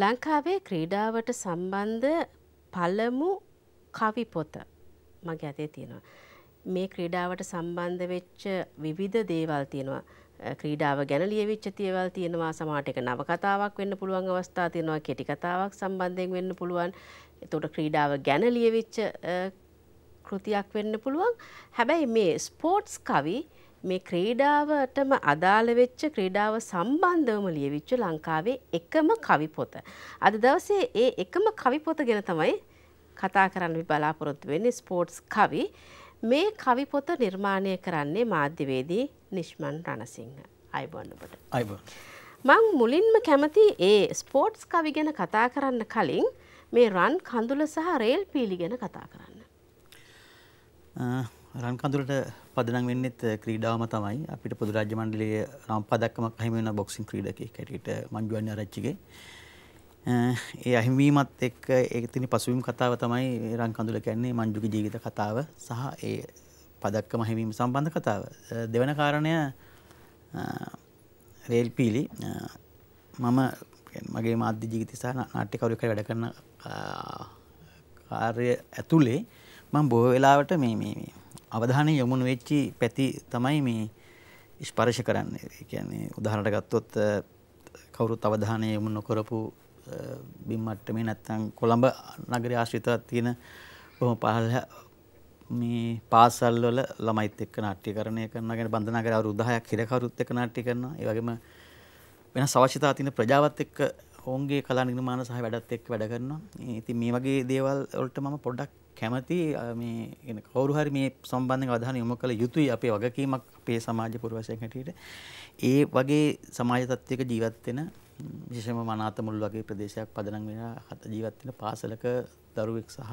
ලංකාවේ ක්‍රීඩාවට සම්බන්ධ පළමු කවි පොත මගේ අතේ තියෙනවා. මේ ක්‍රීඩාවට සම්බන්ධ වෙච්ච විවිධ දේවල් තියෙනවා. ක්‍රීඩාව ගැන ලියවිච්ච තියවල් තියෙනවා සමහරට එක නවකතාවක් වෙන්න පුළුවන් අවස්ථා තියෙනවා කෙටි කතාවක් සම්බන්ධයෙන් වෙන්න පුළුවන්. එතකොට ක්‍රීඩාව ගැන ලියවිච්ච කෘතියක් වෙන්න පුළුවන්. හැබැයි මේ ස්පෝර්ට්ස් කවි මේ ක්‍රීඩාවටම අදාළ වෙච්ච ක්‍රීඩාව සම්බන්ධවම ලියවිච්ච ලංකාවේ එකම කවි පොත. අද දවසේ ඒ එකම කවි පොත ගැන තමයි කතා කරන්න බලාපොරොත්තු වෙන්නේ ස්පෝර්ට්ස් කවි. මේ කවි පොත නිර්මාණය කරන්නේ මාධ්‍යවේදී නිශ්මන් රණසිංහ අයිබොන්නපට අයිබ මං මුලින්ම කැමති ඒ ස්පෝර්ට්ස් කවි ගැන කතා කරන්න කලින් මේ රන් කඳුල සහ රේල් පීලි ගැන කතා කරන්න රන් කඳුලට පදනම් වෙන්නෙත් ක්‍රීඩාවම තමයි. අපිට පොදුරාජ්‍ය මණ්ඩලයේ නම් පදක්කමක් අහිමි වෙන බොක්සිං ක්‍රීඩකයෙක් හැටියට මංජුවන්‍ය ආරච්චිගේ ඒ අහිමීමත් එක්ක ඒක තින පසුවීම් කතාව තමයි රන් කඳුල කියන්නේ මංජුගේ ජීවිත කතාව සහ ඒ පදක්කම හිවීම සම්බන්ධ කතාව. දෙවන කාරණය රේල් පීලි. මම මගේ මාධ්‍ය ජීවිත සහ නාට්‍යකවරුක වැඩ කරන කාර්ය ඇතුලේ මම බොහෝ වෙලාවට මේ මේ අවධානය යොමුණු වෙච්චි පැති තමයි මේ ස්පර්ශ කරන්නේ. ඒ කියන්නේ උදාහරණයක් ගත්තොත් කවුරුත් අවධානය යොමු නොකරපු බිම් මට්ටමේ නැත්තම් කොළඹ නගරය ආශ්‍රිතව තියෙන බොහොම පහළ මේ පාසල් වල ළමයිත් එක්ක නාට්‍යකරණය කරනවා ගැන බන්ධනාගාර අවුරුදු 10ක් හිරකරුත් එක්ක නාට්‍ය කරනවා. ඒ වගේම වෙනස් අවශ්‍යතා තියෙන ප්‍රජාවත් එක්ක ඔවුන්ගේ කලා නිර්මාණ සහ වැඩත් එක්ක වැඩ කරනවා. ඉතින් මේ වගේ දේවල් වලට මම පොඩ්ඩක් කැමති මේ කවුරු හරි මේ සම්බන්ධයෙන් අවධානය යොමු කළ යුතුයි අපේ වගකීමක් අපේ සමාජ පුරවැසියෙක් හැටියට. ඒ වගේ සමාජ තත්ත්වයක ජීවත් වෙන විශේෂම මනාත මුල් වගේ ප්‍රදේශයක් පදනම් වෙන ජීවත් වෙන පාසලක දරුවෙක් සහ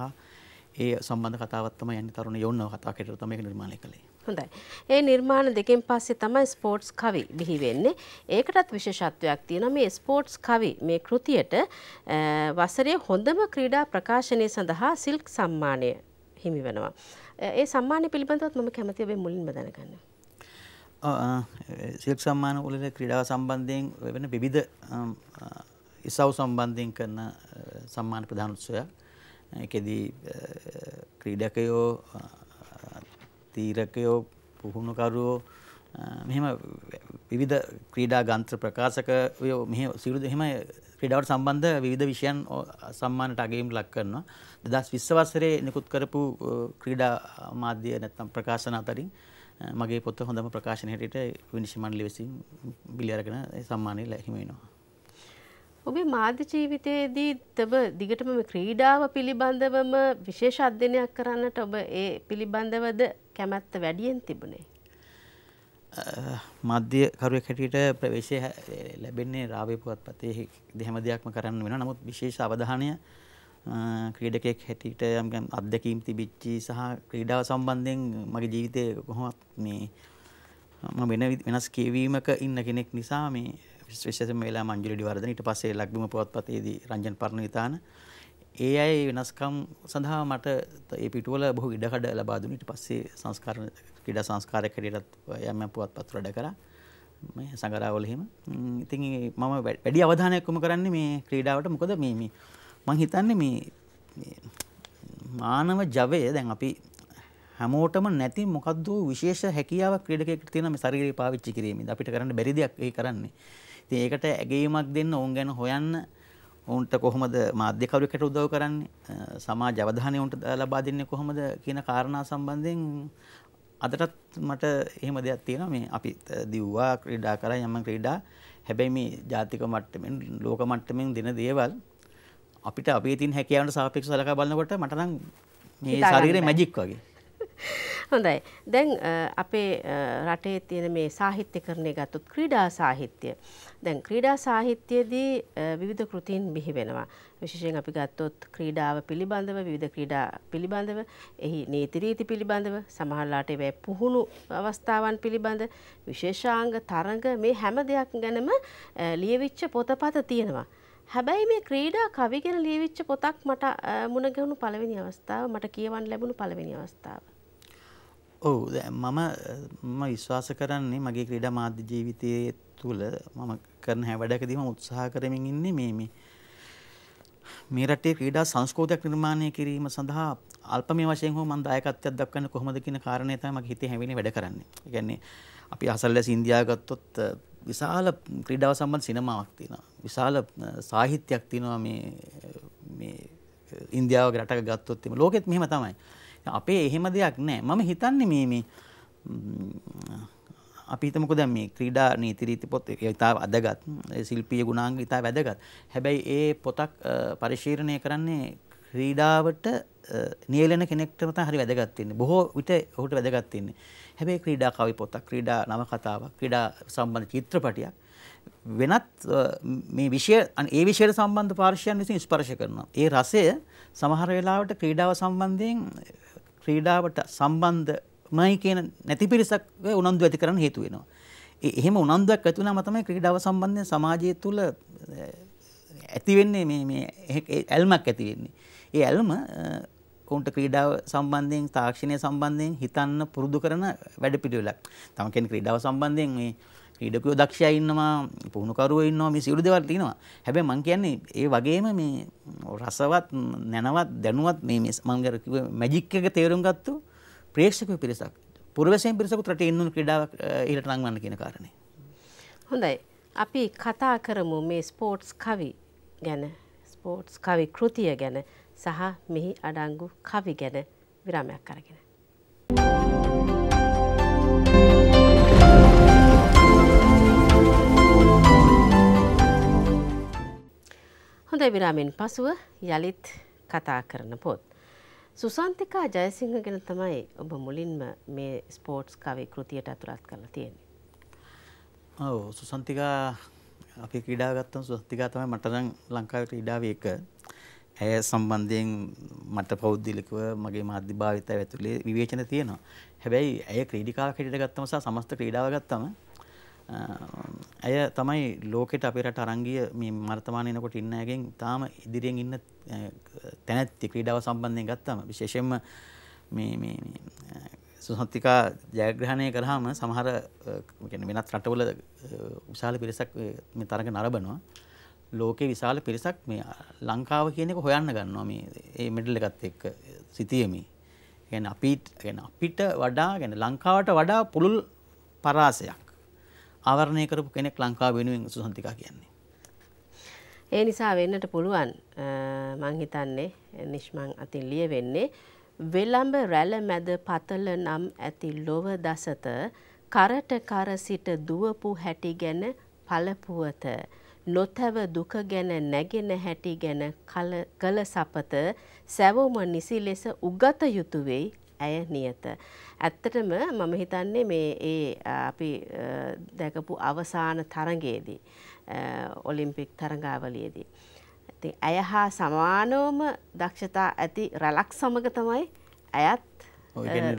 ඒ සම්බන්ධ කතාවත් තමයි යන්නේ තරුණ යොන්නව කතා කෙරෙට තමයි ඒක නිර්මාණය කළේ. හොඳයි. ඒ නිර්මාණ දෙකෙන් පස්සේ තමයි ස්පෝර්ට්ස් කවි බිහි වෙන්නේ. ඒකටත් විශේෂත්වයක් තියෙනවා මේ ස්පෝර්ට්ස් කවි මේ කෘතියට වසරේ හොඳම ක්‍රීඩා ප්‍රකාශනය සඳහා සිල්ක් සම්මානය හිමි වෙනවා. ඒ සම්මානය පිළිබඳවත් මම කැමතියි ඔබේ මුලින්ම දැනගන්න. සිල්ක් සම්මාන වලට ක්‍රීඩාව සම්බන්ධයෙන් වෙන විවිධ ඉසව් සම්බන්ධයෙන් කරන සම්මාන ප්‍රධාන උත්සවයක්. එකෙදී ක්‍රීඩකයෝ තීරකයෝ පුහුණුකරුවෝ මෙහෙම විවිධ ක්‍රීඩා ගන්ත්‍ර ප්‍රකාශකයෝ මෙහ සිරුදු එහෙම ක්‍රීඩාවට සම්බන්ධ විවිධ විෂයන් සම්මානට අගේම් ලක් කරනවා. දෙදස් විශ්වවසරේ නිකුත් කරපු ක්‍රීඩා මාධ්‍ය නැත්තම් ප්‍රකාශන අතරින් මගේ පොත හොඳම ප්‍රකාශන හැටියට විනිශ්චය මණ්ඩලය විසින් බිලි අරගෙන සම්මානය ලැබීම වෙනවා. ඔබේ මාධ්‍ය ජීවිතයේදී තබ දිගටම ක්‍රීඩාව පිළිබඳවම විශේෂ අධ්‍යයනයක් කරන්නට ඔබ ඒ පිළිබඳවද කැමැත්ත වැඩියෙන් තිබුණේ. මධ්‍යකරුවෙක් හැටියට ප්‍රවේශය ලැබෙන්නේ රාවය පුවත් පතේ දෙහැම දෙයක්ම කරන්න වෙන නමුත් විශේෂ අවධානය ක්‍රීඩකෙක් හැටියට යම් අත්දැකීම් තිබිච්චි සහ ක්‍රීඩාව සම්බන්ධයෙන් මගේ ජීවිතය කොහොමත් මේ වෙන වෙනස් කියවීමක ඉන්න කෙනෙක් නිසා මේ විශේෂම වෙලා මංජුලි වර්ධන ඊට පස්සේ ලක්බිම පුවත්පතේදී රංජන් පරණවිතාන. ඒ අය වෙනස්කම් සඳහා මට ඒ පිටුවල බොහෝ ඉඩකඩ ලබා දුන්නා. ඊට පස්සේ සංස්කාර ක්‍රීඩා සංස්කාරයක් හැටියටත් යම් යම් පුවත්පත් වැඩ කරා මේ සංගරාවල එහෙම. ඉතින් මම වැඩි අවධානයක් යොමු කරන්නේ මේ ක්‍රීඩාවට. මොකද මේ මේ මං හිතන්නේ මේ මානව ජවය දැන් අපි හැමෝටම නැති මොකක්ද විශේෂ හැකියාව ක්‍රීඩකයෙකුට තියෙන මේ ශරීරය පාවිච්චි කිරීමෙන්. අපිට කරන්න බැරි දෙයක් ඒ කරන්නේ. ඉතින් ඒකට ඇගීමක් දෙන්න ඔවුන් ගැන හොයන්න ඔවුන්ට කොහොමද මාධ්‍යකරුවෙකුට උදව් කරන්නේ? සමාජ අවධානය උන්ට ලබා දෙන්නේ කොහොමද කියන කාරණා සම්බන්ධයෙන් අදටත් මට එහෙම දෙයක් තියෙනවා. මේ අපි දිව්වා ක්‍රීඩා කරා යම් ක්‍රීඩා. හැබැයි මේ ජාතික මට්ටමින් ලෝක මට්ටමින් දෙන දේවල් අපිට අපේ තියෙන හැකියාවට සාපේක්ෂව සලකා බලනකොට මට නම් මේ ශරීරේ මැජික් වගේ හොඳයි. දැන් අපේ රටේ තියෙන මේ සාහිත්‍යකරණය ගත්තොත් ක්‍රීඩා සාහිත්‍ය. දැන් ක්‍රීඩා සාහිත්‍යයේදී විවිධ කෘතීන් බිහි වෙනවා. විශේෂයෙන් අපි ගත්තොත් ක්‍රීඩාව පිළිබඳව විවිධ ක්‍රීඩා පිළිබඳව එහි නීති රීති පිළිබඳව සමහරලාට ඒවැ පුහුණු අවස්ථාවන් පිළිබඳ විශේෂාංග තරඟ මේ හැම දෙයක් ගැනම ලියවිච්ච පොතපත තියෙනවා. හැබැයි මේ ක්‍රීඩා කවි ගැන ලියවිච්ච පොතක් මට මුණ ගැහුණු පළවෙනි අවස්ථාව මට කියවන්න ලැබුණු පළවෙනි අවස්ථාව. ඔව් මම මම විශ්වාස කරන්නේ මගේ ක්‍රීඩා මාධ්‍ය ජීවිතයේ තුල මම කරන හැවඩකදීම උත්සාහ කරමින් ඉන්නේ මේ මේ මේ රටේ ක්‍රීඩා සංස්කෘතියක් නිර්මාණය කිරීම සඳහා අල්පමේ වශයෙන් හෝ මම දායකත්වයක් දක්වන්න කොහොමද කියන කාරණේ තමයි මගේ හිතේ හැවෙන්නේ වැඩ කරන්නේ. ඒ කියන්නේ අපි අසල්වැසි ඉන්දියාව ගත්තොත් විශාල ක්‍රීඩාව සම්බන්ධ සිනමාවක් තියෙනවා. විශාල සාහිත්‍යයක් තියෙනවා මේ මේ ඉන්දියාව රටක ගත්තොත් එimhe ලෝකෙත් මෙහෙම තමයි. අපේ එහෙම දෙයක් නැහැ. මම හිතන්නේ මේ මේ අපි හිතමුකෝ දැන් මේ ක්‍රීඩා නීති රීති පොත් ඉතා අදගත් ශිල්පීය ගුණාංග ඉතා වැදගත්. හැබැයි ඒ පොතක් පරිශීලනය කරන්නේ ක්‍රීඩාවට නියැලෙන කෙනෙක්ටම තමයි හරි වැදගත් වෙන්නේ. බොහෝ විට ඔහුට වැදගත් වෙන්නේ. හැබැයි ක්‍රීඩා කවි පොතක්, ක්‍රීඩා නවකතාවක්, ක්‍රීඩා සම්බන්ධ චිත්‍රපටයක් වෙනත් මේ විෂය ඒ විෂයට සම්බන්ධ පාර්ශවයන් විසින් ස්පර්ශ කරනවා. ඒ රසය සමහර වෙලාවට ක්‍රීඩාව සම්බන්ධයෙන් ක්‍රීඩාවට සම්බන්ධමයි කියන නැති පිරිසක් උනන්දු ඇති කරන්න හේතු වෙනවා. එහෙම උනන්දුවක් ඇති වුණාම තමයි ක්‍රීඩාව සම්බන්ධයෙන් සමාජය තුළ ඇති වෙන්නේ මේ මේ ඇල්මක් ඇති වෙන්නේ. ඒ ඇල්ම ඔවුන්ට ක්‍රීඩාව සම්බන්ධයෙන් තාක්ෂණය සම්බන්ධයෙන් හිතන්න පුරුදු කරන වැඩ පිළිවෙලක්. තම කෙනෙක් ක්‍රීඩාව සම්බන්ධයෙන් මේ ක්‍රීඩකයෝ දක්ෂයා ඉන්නවා පුහුණුකරුවෝ ඉන්නවා මේ සියලු දේවල් තියෙනවා. හැබැයි මම කියන්නේ ඒ වගේම මේ රසවත් නැනවත් දැනුවත් මේ මම කිව්ව මැජික් එක තේරුම් ගත්තු ප්‍රේක්ෂක පිරිසක්. පුරවැසියන් පිරිසකුත් රටේ ඉන්න ක්‍රීඩාවක් ඉහළට නංවන්න කියන කාරණේ. හොඳයි. අපි කතා කරමු මේ ස්පෝර්ට්ස් කවි ගැන ස්පෝර්ට්ස් කවි කෘතිය ගැන සහ මෙහි අඩංගු කවි ගැන විරාමයක් අරගෙන. හොඳ විරාමෙන් පසුව යළිත් කතා කරන පොත්. සුසන්තිකා ජයසිංහ ගැන තමයි ඔබ මුලින්ම මේ ස්පෝර්ට්ස් කවි කෘතියට ඇතුළත් කරලා තියෙන්නේ. ඔව් සුසන්තිකා අපි ක්‍රීඩා ගත්තම සුසන්තිකා තමයි මට නම් ලංකාවේ ක්‍රීඩාවේ එක. ඇය සම්බන්ධයෙන් මට පෞද්ගලිකව මගේ මාධ්‍ය භාවිතය ඇතුලේ විවේචන තියෙනවා. හැබැයි ඇය ක්‍රීඩිකාවක් හැටියට ගත්තම සහ සමස්ත ක්‍රීඩාව ගත්තම ඇය තමයි ලෝකෙට අපේ රට අරංගිය මේ වර්තමානයේ එනකොට ඉන්න අයගෙන් තාම ඉදිරියෙන් ඉන්න තැනැත්ති ක්‍රීඩාව සම්බන්ධයෙන් ගත්තම විශේෂයෙන්ම මේ මේ සුසන්තිකා ජයග්‍රහණය කරාම සමහර වෙනත් රටවල විශාල පිරිසක් මේ තරග නරඹනවා ලෝකේ විශාල පිරිසක් මේ ලංකාව කියන එක හොයන්න ගන්නවා මේ ඒ මෙඩල් එකත් එක්ක සිටියමි. කියන්නේ අපිට කියන්නේ අපිට වඩා කියන්නේ ලංකාවට වඩා පුළුල් පරාසයක් ආවරණය කරපු කෙනෙක් ලංකාව වෙනුවෙන් සුසන්තිකා කියන්නේ. ඒ නිසා වෙන්නට පුළුවන් මං හිතන්නේ නිශ්මං අතින් ලිය වෙන්නේ වෙළඹ රැළ මැද පතල නම් ඇති ලොව දසත කරට කර සිට දුවපු හැටි ගැන පලපුවත නොතැව දුක ගැන නැගෙන හැටි ගැන කළ සපත සැවොම නිසි ලෙස උගත යුතුවෙයි ඇය නියත. ඇත්තටම මම හිතන්නේ මේ ඒ අපි දැකපු අවසාන තරගයේදී ඔලිම්පික් තරඟාවලියේදී. ඉතින් ඇය හා සමානවම දක්ෂතා ඇති රැලක් සමග තමයි ඇයත්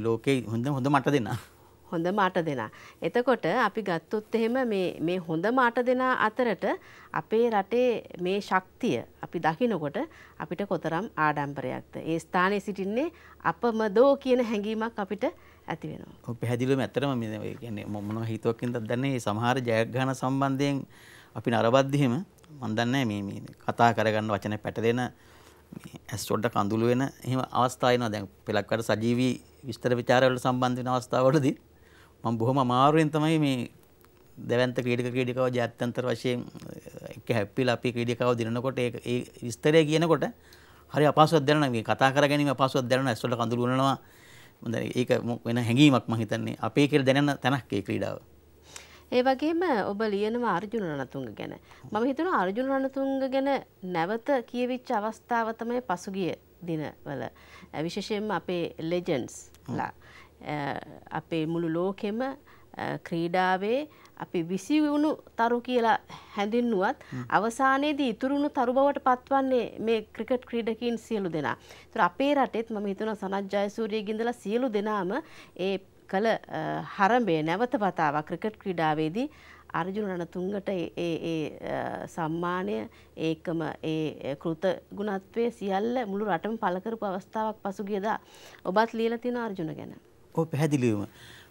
ලෝකේ හොඳ හොඳ මට දෙන්න. හොඳ මාට දෙනා. එතකොට අපි ගත්තොත් එහෙම මේ හොඳ මාට දෙනා අතරට අපේ රටේ මේ ශක්තිය අපි දකිනකොට අපිට කොතරම් ආඩම්බරයක්ද. ඒ ස්ථානයේ සිටින්නේ අපමදෝ කියන හැඟීමක් අපිට ඇති වෙනවා. පැහැදිලිවම ඇත්තටම මේ කියන්නේ මොනවා හේතුවකින්ද දන්නේ සමහර ජයග්‍රහණ සම්බන්ධයෙන් අපි නරබද්දිහෙම මම දන්නේ මේ මේ කතා කරගන්න වචන පැටලෙන ඇස් චොඩ්ඩක් අඳුළු වෙන එහෙම අවස්ථා එනවා දැන් පෙලක්කට සජීවී විස්තර විචාරවලට සම්බන්ධ වෙන අවස්ථාවලදී මම බොහොම අමාරුවෙන් තමයි මේ දැවන්ත ක්‍රීඩක ක්‍රීඩිකාව ජාත්‍යන්තර වශයෙන් එක්ක හැප්පිලා අපි ක්‍රීඩිකාව දිනනකොට ඒ විස්තරය කියනකොට හරි අපහසුවක් දැනෙනවා මේ කතා කර ගැනීම අපහසුවක් දැනෙනවා ඇස්වල කඳුළු වුණනවා ඒක වෙන හැඟීමක් මම හිතන්නේ අපේ කියලා දැනෙන තැනක් ඒ ක්‍රීඩාව. ඒ වගේම ඔබ ලියනවා අර්ජුන රණතුංග ගැන. මම හිතනවා අර්ජුන රණතුංග ගැන නැවත කියවිච්ච අවස්ථාව තමයි පසුගිය දිනවල. විශේෂයෙන්ම අපේ ලෙජන්ස්ලා අපේ මුළු ලෝකෙම ක්‍රීඩාවේ අපි විසි වුණු තරු කියලා හැඳින්නුවත් අවසානයේදී ඉතුරුණු තරු බවට පත්වන්නේ මේ ක්‍රිකට් ක්‍රීඩකින් සියලු දෙනා. ඒතර අපේ රටෙත් මම හිතනවා සනත් ජයසූරියගේ ඉඳලා සියලු දෙනාම ඒ කළ හරඹය නැවත වතාවක් ක්‍රිකට් ක්‍රීඩාවේදී අර්ජුන රණතුංගට ඒ ඒ සම්මානය ඒකම ඒ කෘත ගුණත්වයේ සියල්ල මුළු රටම පළ කරපු අවස්ථාවක් පසුගියදා ඔබත් ලියලා තියෙන අර්ජුන ගැන. ඔව් පැහැදිලිවම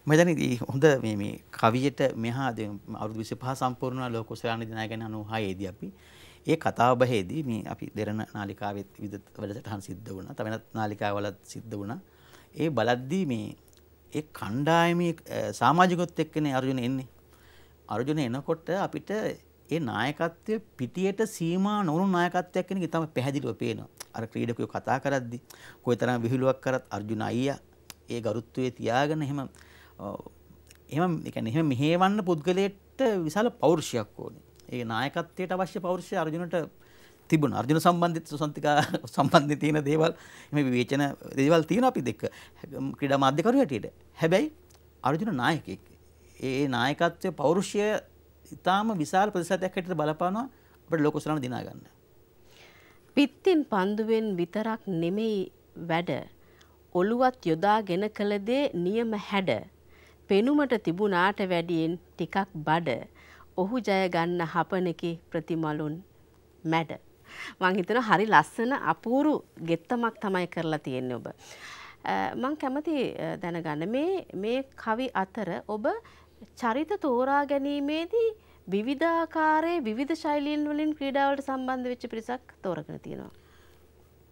මෙතන හොඳ මේ මේ කවියට මෙහා අවුරුදු 25 සම්පූර්ණ ලෝක කුසලාන දිනය ගැන 96 දී අපි ඒ කතාව බහේදී මේ අපි දෙරණ නාලිකාවෙත් විද වැඩසටහන් සිද්ධ වුණා. තව වෙනත් නාලිකාවලත් සිද්ධ වුණා. ඒ බලද්දී මේ ඒ කණ්ඩායමේ සමාජිකොත් එක්කනේ අර්ජුන එන්නේ. අර්ජුන එනකොට අපිට ඒ නායකත්වය පිටියට සීමා නොවුණු නායකත්වයක් කෙනෙක් තමයි පැහැදිලිව පේනවා. අර ක්‍රීඩකයෝ කතා කරද්දි කොයිතරම් විහිළුවක් කරත් අර්ජුන අයියා ඒ ගරුත්වයේ තියාගෙන එහෙම එහෙම ඒ කියන්නේ එහෙම මෙහෙවන්න පුද්ගලයෙක්ට විශාල පෞරුෂයක් ඕනේ. ඒ නායකත්වයට අවශ්‍ය පෞරුෂය අර්ජුනට තිබුණ. අර්ජුන සම්බන්ධිත සුසන්තිකා සම්බන්ධ තියෙන දේවල් එම විවේචන දේවල් තියෙන අපි දෙක්ක ක්‍රඩා මාධ්‍යකරු හැටියට. හැබැයි අර්ජුන නායකෙක් ඒ නායකත්වය පෞරුෂය ඉතාම විශාල ප්‍රතිශතයක් හැටියට බලපානවා අපට ලෝකසරණ දිනාගන්න. පිත්තින් පන්දුවෙන් විතරක් නෙමෙයි වැඩ. ඔළුවත් යොදාගෙන කළදේ නියම හැඩ පෙනුමට තිබුණාට වැඩියෙන් ටිකක් බඩ ඔහු ජයගන්න හපනකි ප්‍රතිමලුන් මැඩ. මං හිතන හරි ලස්සන අපූරු ගෙත්තමක් තමයි කරලා තියෙන්නේ ඔබ. මං කැමති දැනගන්න මේ මේ කවි අතර ඔබ චරිත තෝරා ගැනීමේදී විවිධාකාරයේ විවිධ ශෛලීන් වලින් ක්‍රීඩාවලට සම්බන්ධ වෙච්ච පිරිසක් තෝරගෙන තියෙනවා.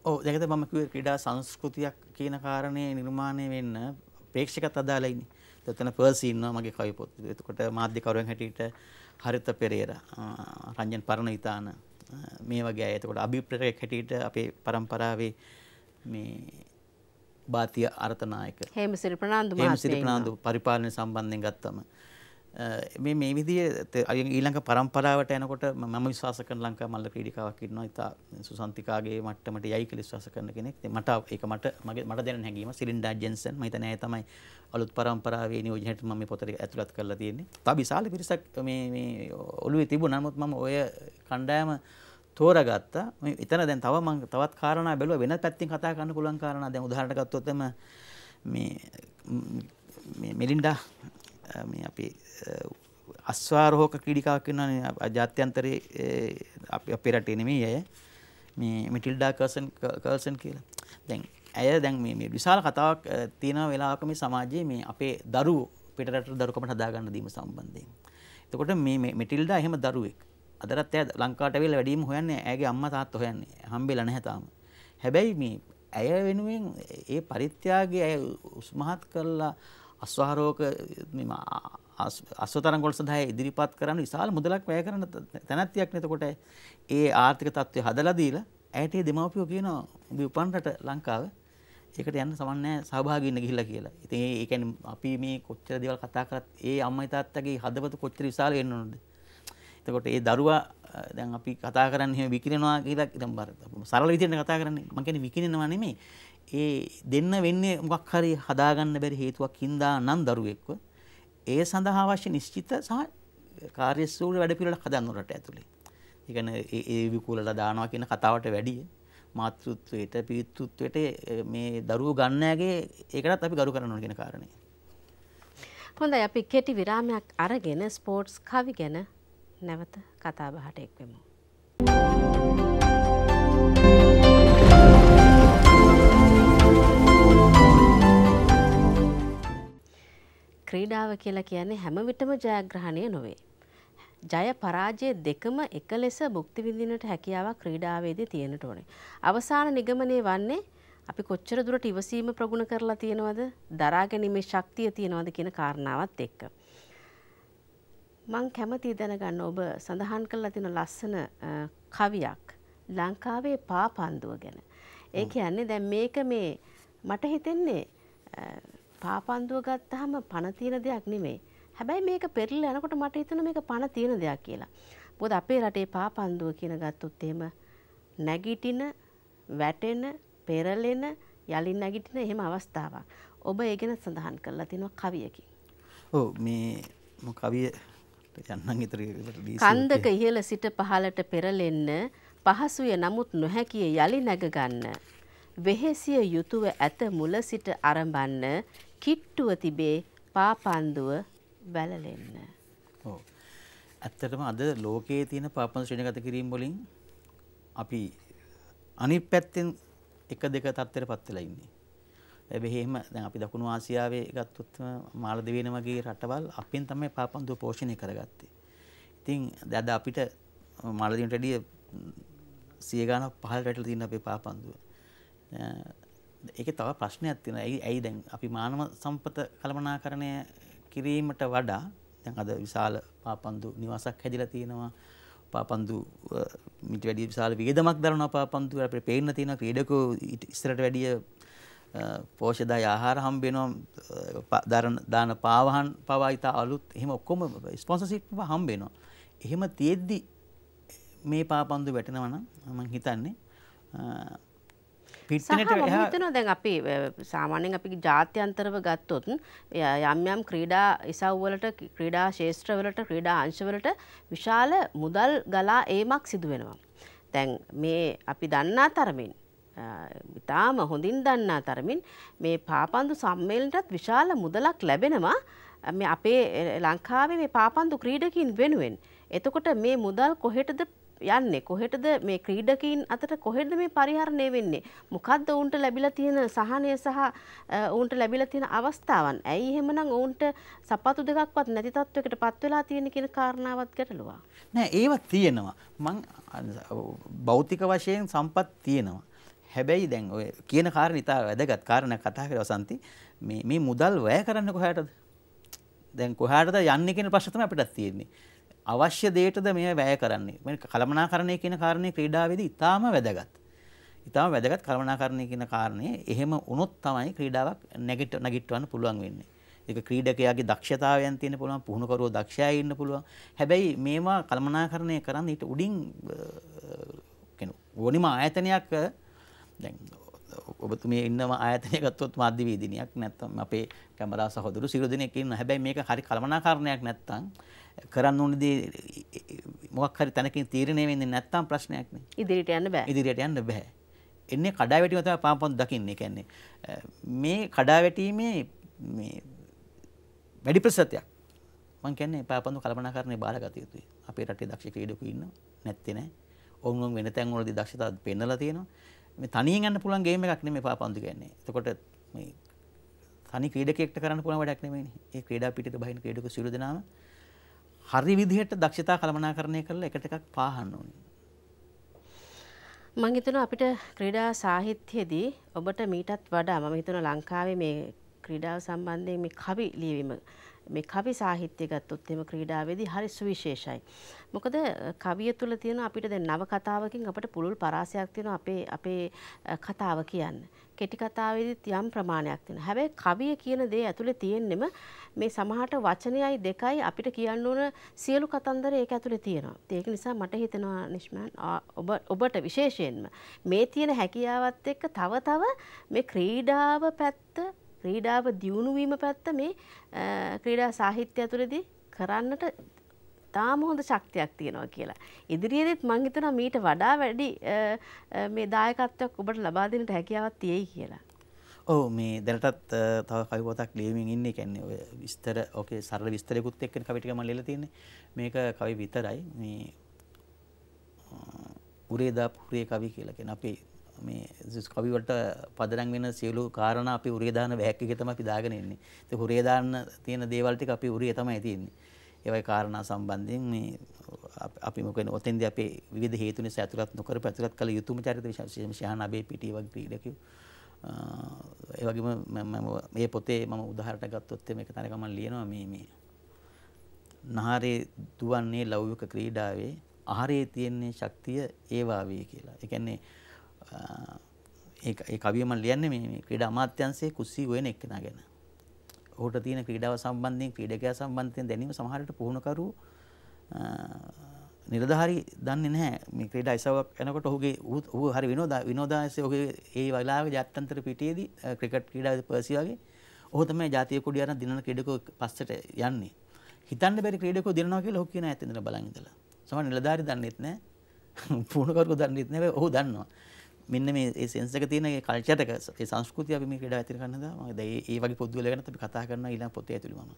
ඔව් දැකද මම කිව්වේ ක්‍රීඩා සංස්කෘතියක් කියන කාරණේ නිර්මාණය වෙන්න ප්‍රේක්ෂකත් අදාළයිනේ. එතන පර්සි ඉන්නවා මගේ කවි පොත්. එතකොට මාධ්‍යකරුවන් හැටියට හරිත පෙරේරා, රංජන් පරණවිතාන මේ වගේ අය. එතකොට අභිප්‍රේරක හැටියට අපේ પરම්පරාවේ මේ බාතිය අර්ථනායක හේමසිරි ප්‍රනාන්දු හේමසිරි ප්‍රනාන්දු පරිපාලනය සම්බන්ධයෙන් ගත්තම මේ මේ විදිහේ ඊළඟ પરම්පරාවට යනකොට මම විශ්වාස කරන ලංකා මල්ල ක්‍රීඩිකාවක් ඉන්නවා ඉතා සුසන්තිකාගේ මට්ටමට යයි කියලා විශ්වාස කරන කෙනෙක්. මට ඒක මට මගේ මට දැනෙන හැඟීම සිලින්ඩා ජෙන්සන් මම හිතන්නේ ඇය තමයි අලුත් પરම්පරාවේ නියෝජනයට මම මේ පොතේ ඇතුළත් කරලා තියෙන්නේ. තව විශාල පිරිසක් මේ මේ ඔළුවේ තිබුණා. නමුත් මම ඔය කණ්ඩායම තෝරගත්තා. මේ එතන දැන් තව මම තවත් කාරණා බැලුවා වෙන පැත්තෙන් කතා කරන්න පුළුවන් කාරණා. දැන් උදාහරණයක් ගත්තොත් මේ මෙලින්ඩා මේ අපි අස්වාරෝහක ක්‍රීඩිකාවක් වෙනවානේ ජාත්‍යන්තරයේ අපේ රටේ නෙමෙයි අය මේ මිටිල්ඩා කර්සන් කර්සන් කියලා. දැන් ඇය දැන් මේ විශාල කතාවක් තියෙන වෙලාවක මේ සමාජයේ මේ අපේ දරුවෝ පිටරට දරුකමට හදාගන්න දීම සම්බන්ධයෙන්. එතකොට මේ මිටිල්ඩා එහෙම දරුවෙක්. අදටත් ඇය ලංකාවට ඇවිල්ලා වැඩිම හොයන්නේ ඇයගේ අම්මා තාත්තා හොයන්නේ. හම්බෙලා නැහැ තාම. හැබැයි මේ ඇය වෙනුවෙන් ඒ පරිත්‍යාගය ඇය උස්මහත් කරලා අස්වාරෝක අස්වතරංගොල් සඳහා ඉදිරිපත් කරන්න විශාල මුදලක් වැය කරන තැනැත්තියක් නතකොට ඒ ආර්ථික තත්ත්වය හදලා දීලා ඇයට දෙමව්පියෝ කියනවා ඔබ උපන් රට ලංකාව ඒකට යන්න සමන්නේ සහභාගී වෙන්න ගිහිල්ලා කියලා. ඉතින් ඒ කියන්නේ අපි මේ කොච්චර දේවල් කතා කරත් ඒ අම්මයි තාත්තගේ හදවත කොච්චර විශාල වෙන්න ඕනද? එතකොට ඒ දරුවා දැන් අපි කතා කරන්නේ එහෙම විකිරෙනවා කියලා ඉතින් බර සරල විදිහට කතා කරන්නේ මම කියන්නේ විකිරෙනවා නෙමෙයි. ඒ දෙන්න වෙන්නේ මොකක් හරි හදාගන්න බැරි හේතුවක් හින්දා නම් දරුවෙක්ව ඒ සඳහා අවශ්‍ය නිශ්චිත සහ කාර්යසූල වැඩ පිළිවෙලක් හදන්න රට ඇතුලේ. ඒ කියන්නේ ඒ විකුලලා දානවා කියන කතාවට වැඩිය මාතෘත්වයට පිතෘත්වයට මේ දරුවෝ ගන්නෑගේ ඒකටත් අපි ගරු කරන්න ඕන කියන කාරණේ. හොඳයි අපි කෙටි විරාමයක් අරගෙන ස්පෝර්ට්ස් කවි ගැන නැවත කතා බහට එක්වෙමු. ක්‍රීඩාව කියලා කියන්නේ හැම විටම ජයග්‍රහණය නොවේ. ජය පරාජය දෙකම එක ලෙස භුක්ති විඳිනට හැකියාවක් ක්‍රීඩාවේදී තියෙනට ඕනේ. අවසාන නිගමනය වන්නේ අපි කොච්චර දුරට ඉවසීම ප්‍රගුණ කරලා තියෙනවද දරා ගැනීමේ ශක්තිය තියෙනවද කියන කාරණාවත් එක්ක. මං කැමති දැනගන්න ඔබ සඳහන් කරලා තියෙන ලස්සන කවියක් ලංකාවේ පාපන්දුව ගැන. ඒ කියන්නේ දැන් මේක මේ මට හිතෙන්නේ පාපන්දුව ගත්තහම පණ තියෙන දෙයක් නෙමෙයි. හැබැයි මේක පෙරලා යනකොට මට හිතෙන මේක පණ තියෙන දෙයක් කියලා. මොකද අපේ රටේ පාපන්දුව කියන ගත්තොත් එහෙම නැගිටින, වැටෙන, පෙරලෙන, යලින් නැගිටින එහෙම අවස්ථාවක්. ඔබ ඒ ගැන සඳහන් කරලා තිනවා කවියකින්. ඔව් මේ කවිය යන්නම් ඉතර කන්දක ඉහළ සිට පහලට පෙරලෙන්න පහසුය නමුත් නොහැකිය යළි නැගගන්න. වෙහෙසිය යුතුව ඇත මුල සිට අරඹන්න කිට්ටුව තිබේ පාපන්දුව වැලලෙන්න. ඇත්තටම අද ලෝකයේ තියෙන පාපන් ශ්‍රේණිගත කිරීම වලින් අපි අනිත් පැත්තෙන් එක දෙක තත්ත්වයට පත් වෙලා ඉන්නේ. හැබැයි එහෙම දැන් අපි දකුණු ආසියාවේ ගත්තොත් මාලදිවයින වගේ රටවල් අපෙන් තමයි පාපන්දුව පෝෂණය කරගත්තේ. ඉතින් අද අපිට මාලදිවයිනට වැඩිය සිය ගාන පහල් වැටල තින්න අපේ පාපන්දුව ඒක තව ප්‍රශ්නයක් තියෙන ඇයි ඇයි දැන් අපි මානව සම්පත කළමනා කරණය කිරීමට වඩා දැන් අද විශාල පාපන්දු නිවසක් හැදිලා තියෙනවා. පාපන්දු මිට වැඩි විශාල වියදමක් දරන පාපන්දු. අපිට පේන්න තියෙන ක්‍රීඩකෝ ඉස්සරට වැඩිය පෝෂදාය ආහාර හම්බෙනවා දරන දාන පාවහන් පවා ඉතා අලුත් එහෙම ඔක්කොම ස්පොන්සර්ෂිප් හම්බෙනවා එහෙම තියෙද්දි මේ පාපන්දු වැටෙනවනම් මම හිතන්නේ පිට්ටනට හිතන දැන් අපි සාමාන්‍යෙන් අපි ජාත්‍යන්තරව ගත්තොත් යම් යම් ක්‍රීඩා ඉසව්වලට ක්‍රීඩා ශේෂත්‍රවලට ක්‍රීඩා අංශවලට විශාල මුදල් ගලා ඒමක් සිදු වෙනවා. දැන් මේ අපි දන්නා තරමින් ඉතාම හොඳින් දන්නා තරමින් මේ පාපන්දු සම්මේලනටත් විශාල මුදලක් ලැබෙනවා මේ අපේ ලංකාවේ මේ පාපන්දු ක්‍රීඩකින් වෙනුවෙන්. එතකොට මේ මුදල් කොහෙටද යන්නේ? කොහෙටද මේ ක්‍රීඩකීන් අතට කොහෙද මේ පරිහරණය වෙන්නේ? මොකක්ද ඔවුන්ට ලැබිලා තියෙන සහනය සහ ඔවුන්ට ලැබිලා තියෙන අවස්ථාවන්? ඇයි එහෙමනම් ඔවුන්ට සපත්තු දෙකක්වත් නැති තත්වයකට පත් වෙලා තියෙන කියන කාරණාවත් ගැටලුවා. නෑ ඒවත් තියෙනවා. මං භෞතික වශයෙන් සම්පත් තියෙනවා. හැබැයි දැන් ඔය කියන කාරණ ඉතා වැදගත් කාරණ කතා කර වසන්ති මේ මුදල් වැය කරන්න කොහටද? දැන් කොහටද යන්න කියෙන ප්‍රශ්තම අපිටත් තියෙන්නේ. අවශ්‍ය දේටද මේ වැය කරන්නේ කළමනා කරණය කියන කාරණය ක්‍රීඩාවේද ඉතාම වැදගත්. ඉතාම වැදගත් කළමනා කරණය කියන කාරණය එහෙම උනොත් තමයි ක්‍රීඩාවක් නැගිට නගිට්වන්න පුළුවන් වෙන්නේ. එක ක්‍රීඩකයාගේ දක්ෂතාවයන් තියෙන පුළුවන් පුහුණුකරුව දක්ෂයා ඉන්න පුළුවන්. හැබැයි මේවා කළමනාකරණය කරන්න ඊට උඩින් ඕනිම ආයතනයක් දැන් ඔබතුමිය ඉන්නම ආයතනය ගත්තොත් මාධ්‍යවේදිනියක් නැත්තම් අපේ කැමරා සහෝදරු සියලු දෙනෙක් ඉන්න. හැබැයි මේක හරි කළමනාකරණයක් නැත්තම් කරන්න ඕන දේ මොකක් හරි තැනකින් තීරණය වෙන්නේ නැත්තම් ප්‍රශ්නයක් නේ. ඉදිරියට යන්න බෑ. ඉදිරියට යන්න බෑ. එන්නේ කඩාවැටීම තමයි පාපොත් දකින්නේ. කියන්නේ මේ කඩාවැටීමේ මේ වැඩි ප්‍රසතියක් මං කියන්නේ පාපන්දු කල්පනාකරණය බාරගත යුතුයි. අපේ රටේ දක්ෂ ක්‍රීඩකයෝ ඉන්නවා. නැත්තේ නෑ. ඔවුන් වෙන තැන් වලදී දක්ෂතාව පෙන්නලා තියෙනවා. මේ තනියෙන් යන්න පුළුවන් ගේම් එකක් නෙමෙයි පාපන්දු කියන්නේ. එතකොට මේ තනි ක්‍රීඩකයෙක්ට කරන්න පුළුවන් වැඩක් නෙමෙයිනේ. ඒ ක්‍රීඩා පිටට බහින ක්‍රීඩක සියලු දෙනාම හරි විදිහට දක්ෂතා කළමනාකරණය කරලා එකට එකක් පාහන්න ඕනේ. මං හිතනවා අපිට ක්‍රීඩා සාහිත්‍යයේදී ඔබට මීටත් වඩා මම හිතනවා ලංකාවේ මේ ක්‍රීඩාව සම්බන්ධයෙන් මේ කවි ලියවීම මේ කවි සාහිත්‍ය ගත්තොත් එම ක්‍රීඩාවේදී හරි සුවිශේෂයි. මොකද කවිය තුළ තියෙන අපිට දැන් නව කතාවකින් අපිට පුළුල් පරාසයක් තියෙනවා අපේ අපේ කතාව කියන්න. කෙටි කතාවේදීත් යම් ප්‍රමාණයක් තියෙනවා. හැබැයි කවිය කියන දේ ඇතුලේ තියෙන්නෙම මේ සමහරට වචනයයි දෙකයි අපිට කියන්න ඕන සියලු කතන්දර ඒක ඇතුලේ තියෙනවා. ඒක නිසා මට හිතෙනවා නිෂ්මන් ඔබ ඔබට විශේෂයෙන්ම මේ තියෙන හැකියාවත් එක්ක තව තව මේ ක්‍රීඩාව පැත්ත ක්‍රීඩාව දියුණුවීම පැත්ත මේ ක්‍රීඩා සාහිත්‍ය ඇතුළේදී කරන්නට තාම හොඳ ශක්තියක් තියෙනවා කියලා. ඉදිරියේදීත් මං හිතනවා මීට වඩා වැඩි මේ දායකත්වයක් ඔබට ලබා දෙන්නට හැකියාවක් තියෙයි කියලා. ඔව් මේ දැනටත් තව කවි පොතක් ලියමින් ඉන්නේ. කියන්නේ ඔය විස්තර ඕකේ සරල විස්තරයකුත් එක්කනේ කවි ටික මම ලියලා තියෙන්නේ. මේක කවි විතරයි. මේ උරේදා පුරේ කවි කියලා කියන අපේ මේ කවිවට පදරම් වෙන සියලු කාරණා අපි උරිය දාන බෑග් එකේ තමයි අපි දාගෙන ඉන්නේ. ඉතින් උරිය දාන්න තියෙන දේවල් ටික අපි උරිය තමයි තියෙන්නේ. ඒවයි කාරණා සම්බන්ධයෙන් මේ අපි මොකද ඔතෙන්දී අපේ විවිධ හේතු නිසා ඇතුළත් නොකර පැතුළත් කළ යුතුම චරිත විශේෂයෙන් ශාහන අබේ පිටිය වගේ ක්‍රීඩකයෝ ඒ වගේම මම මේ පොතේ මම උදාහරණයක් ගත්තොත් මේක තනක මම ලියනවා මේ මේ නහරේ දුවන්නේ ලෞකික ක්‍රීඩාවේ ආහාරයේ තියෙන ශක්තිය ඒ වාවේ කියලා. ඒ කියන්නේ ඒ කවිය මම ලියන්නේ මේ ක්‍රීඩා අමාත්‍යංශයේ කුස්සී ගොයන එක්කෙනා ගැන. ඔහුට තියෙන ක්‍රීඩාව සම්බන්ධයෙන් ක්‍රීඩකයා සම්බන්ධයෙන් දැනීම සමහරට පුහුණුකරු නිලධාරි දන්නේ නැහැ මේ ක්‍රීඩා ඉසාවක් යනකොට ඔහුගේ ඌ හරි විනෝදා විනෝදාංශයේ ඔහුගේ ඒ වෙලාවේ ජාත්‍යන්තර පිටියේදී ක්‍රිකට් ක්‍රීඩාවේ පර්සි වගේ ඔහු තමයි ජාතිය කුඩිය අරන් දිනන ක්‍රීඩකෝ පස්සට යන්නේ. හිතන්න බැරි ක්‍රීඩකෝ දිනනවා කියලා ඔහු කියන ඇත්ත ඉඳලා බලන් ඉඳලා. සමහර නිලධාරි දන්නෙත් නැහැ. පුහුණුකරු දන්නෙත් නැහැ. ඔහු දන්නවා. මෙන්න මේ සෙන්සක තියෙන කල්චරක ඒ සංස්කෘතිය අපි මේ ක්‍රීඩා ඇතිර කරන්න දා. මම ඒ වගේ පොදු වල ගැන අපි කතා කරනවා ඊළඟ පොතේ ඇතුළේ මම.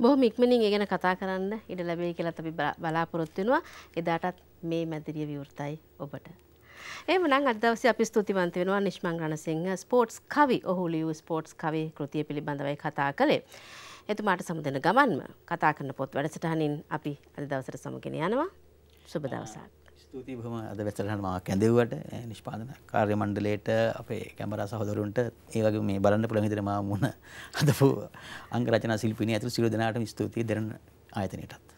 බොහොම ඉක්මනින් ඒ ගැන කතා කරන්න ඉඩ ලැබෙයි කියලා අපි බලාපොරොත්තු වෙනවා. එදාටත් මේ මැදිරිය විවෘතයි ඔබට. එහෙමනම් අද දවසේ අපි ස්තුතිවන්ත වෙනවා නිෂ්මන් රණසිංහ ස්පෝර්ට්ස් කවි ඔහු ලියූ ස්පෝර්ට්ස් කවි කෘතිය පිළිබඳවයි කතා කළේ. එතුමාට සමුදෙන ගමන්ම කතා කරන පොත් වැඩසටහනින් අපි අද දවසට සමුගෙන යනවා. සුබ දවසක්. ස්තුතියි බොහොම අද වැසටහන මාව කැඳෙව්වට නිෂ්පාදන කාර්ය මණ්ඩලයට අපේ කැමරා සහෝදරුන්ට ඒ වගේ මේ බලන්න පුළුවන් විදිහට මාව මුණ හදපු අංග රචනා ශිල්පිනිය ඇතුළු සියලු දෙනාටම ස්තුතියි. දෙන ආයතනයටත්.